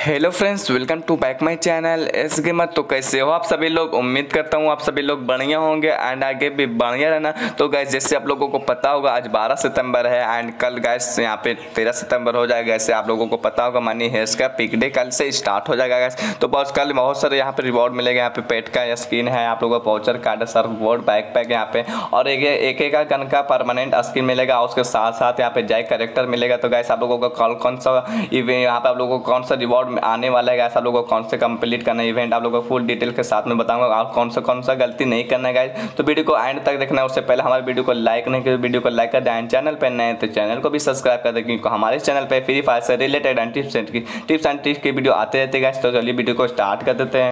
Hello friends welcome to back my channel S gamer तो कैसे हो? आप सभी लोग, उम्मीद करता हूँ आप सभी लोग बढ़िया होंगे एंड आगे भी बढ़िया रहना। तो गैस जैसे आप लोगों को पता होगा, आज 12 सितंबर है एंड कल गैस यहाँ पे 13 सितंबर हो जाएगा। ऐसे आप लोगों को पता होगा मनी हेयर्स का पिक डे कल से स्टार्ट हो जाएगा गैस तो बस कल बहुत सारे यहाँ पे रिवॉर्ड मिलेगा। यहाँ पे पेट का स्किन है, आप लोगों का पाउचर कार्ड है सर्फ बोर्ड बैक पैक यहाँ पे। और एक एक गन का परमानेंट स्किन मिलेगा उसके साथ साथ यहाँ पे जय करेक्टर मिलेगा। तो गैस आप लोगों का कौन कौन सा यहाँ पे आप लोगों को कौन सा रिवॉर्ड आने वाला है आप लोगों को कौन से कंप्लीट करना है इवेंट आप लोगों को फुल डिटेल के साथ में बताऊँगा, आप कौन सा कौन सा गलती नहीं करना है तो वीडियो को एंड तक देखना है, उससे पहले हमारे वीडियो को लाइक नहीं कर वीडियो को लाइक कर दें चैनल पर नए तो चैनल को भी सब्सक्राइब कर दें, क्योंकि हमारे चैनल पर फ्री फायर से related and tips and tips and tips की वीडियो आते रहते गाइस तो चलिए वीडियो को स्टार्ट कर देते हैं।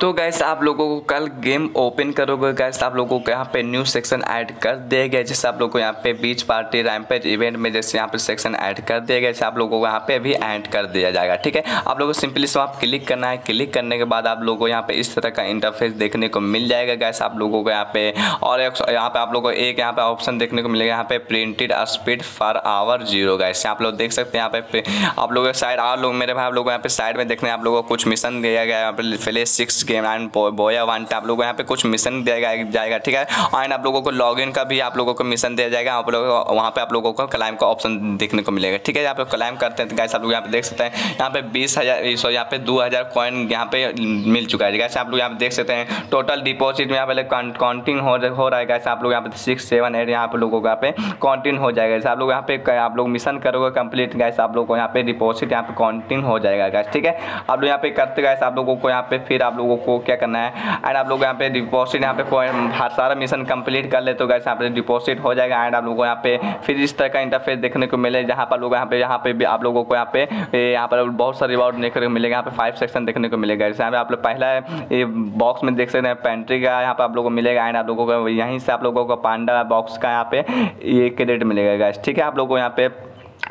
तो गैस आप लोगों को कल गेम ओपन करोगे गैस आप लोगों को यहाँ पे न्यू सेक्शन ऐड कर दिया गया जैसे आप लोग को यहाँ पे बीच पार्टी रैमपेज इवेंट में जैसे यहाँ पे सेक्शन ऐड कर दिया गया जैसे आप लोगों को यहाँ पे भी ऐड कर दिया जाएगा ठीक है आप लोगों को सिंपली सो आप क्लिक करना है क्लिक करने के बाद आप लोगों को यहाँ पे इस तरह का इंटरफेस देखने को मिल जाएगा गैस आप लोगों को यहाँ पे और यहाँ पे आप लोग को एक यहाँ पे ऑप्शन देखने को मिलेगा यहाँ पे printed speed for hour zero guys आप लोग देख सकते हैं यहाँ पे आप लोग साइड और लोग मेरे भाई आप लोग यहाँ पे साइड में देखने आप लोगों को कुछ मिशन दिया गया यहाँ पे फ्ले सिक्स गेम एंड बोया वन पे आप लोगों को यहाँ पे कुछ मिशन दिया जाएगा ठीक है एंड आप लोगों को लॉगिन का भी आप लोगों को मिशन दिया जाएगा आप लोग वहाँ पे आप लोगों को क्लाइम का ऑप्शन देखने को मिलेगा ठीक है यहाँ पे क्लाइम करते हैं तो गैस आप लोग यहाँ पे देख सकते हैं यहाँ पे बीस हज़ार सो यहाँ पे दो हज़ार कॉइन यहाँ पे मिल चुका है गैस आप लोग यहाँ पे देख सकते हैं टोटल डिपॉजिट में यहाँ पे काउंटिंग हो हो रहा है गैस आप लोग यहाँ पे सिक्स सेवन एट यहाँ पे लोगों को पे काउंटिंग हो जाएगा जैसे आप लोग यहाँ पे आप लोग मिशन करोगे कंप्लीट गैस आप लोग को यहाँ पे डिपॉजिट यहाँ पे काउंटिंग हो जाएगा गैस ठीक है आप लोग यहाँ पे करते गैस आप लोगों को यहाँ पे फिर आप लोगों को क्या करना है एंड आप लोग यहाँ पे डिपॉजिट यहाँ पे हर सारा मिशन कंप्लीट कर ले तो गैस यहाँ पे डिपॉजिट हो जाएगा एंड आप लोगों को यहाँ पे फिर इस तरह का इंटरफेस देखने को मिले जहाँ पर लोग यहाँ पे यहाँ पे भी आप लोगों को यहाँ पे यहाँ पर बहुत सारे रिवॉर्ड देखने को मिलेगा यहाँ पे फाइव सेक्शन देखने को मिलेगा जैसे यहाँ पे आप लोग पहला बॉक्स में देख सकते हैं पेंट्री का यहाँ पे आप लोगों को मिलेगा एंड आप लोगों को यहीं से आप लोगों को पांडा बॉक्स का यहाँ पे ये क्रेडिट मिलेगा गैस ठीक है आप लोगों को यहाँ पे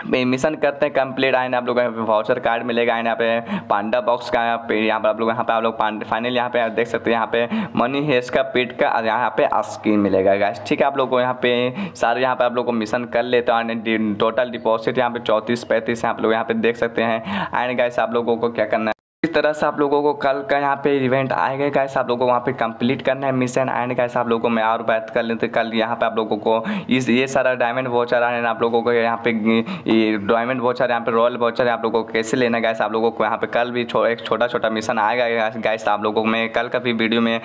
मिशन करते हैं कंप्लीट आए आप लोग वाउचर कार्ड मिलेगा आए यहाँ पे पांडा बॉक्स का यहाँ पर आप लोग यहाँ पे आप लोग फाइनल यहाँ पे देख सकते हैं यहाँ पे मनी हेस का पेट का और यहाँ पे स्क्रीन मिलेगा गैस ठीक है आप लोग को यहाँ पे सारे यहाँ पे आप लोग को मिशन कर लेते हैं टोटल डिपॉजिट यहाँ पे चौंतीस पैंतीस आप लोग यहाँ पे देख सकते हैं एंड गैस आप लोगों को क्या करना है इस तरह से आप लोगों को कल का यहाँ पे इवेंट आएगा गैस आप लोगों को वहाँ पे कंप्लीट करना है मिशन एंड गैस आप लोगों को मैं और बात कर लेते, कल यहाँ पे आप लोगों को इस, ये सारा डायमंड वॉचर आने आप लोगों को यहाँ पे डायमंड वॉचर यहाँ पे रॉयल वॉचर आप लोगों को कैसे लेना गैस आप लोगों को यहाँ पे कल भी एक छोटा छोटा मिशन आएगा गैस आप लोगों को मैं कल का भी वीडियो में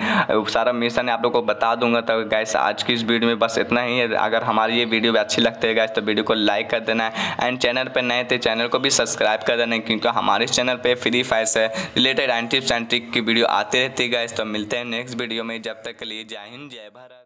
सारा मिशन आप लोगों को बता दूँगा तो गैस आज की इस वीडियो में बस इतना ही है। अगर हमारी ये वीडियो अच्छी लगती है गैस तो वीडियो को लाइक कर देना है। एंड चैनल पर नए थे चैनल को भी सब्सक्राइब कर देना क्योंकि हमारे चैनल पर फ्री फायर से related and tips and trick की वीडियो आते रहती है गाइस तो मिलते हैं नेक्स्ट वीडियो में। जब तक के लिए जय हिंद, जय भारत।